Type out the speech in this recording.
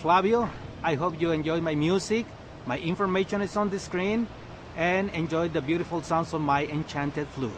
Flavio. I hope you enjoy my music. My information is on the screen and enjoy the beautiful sounds of my enchanted flute.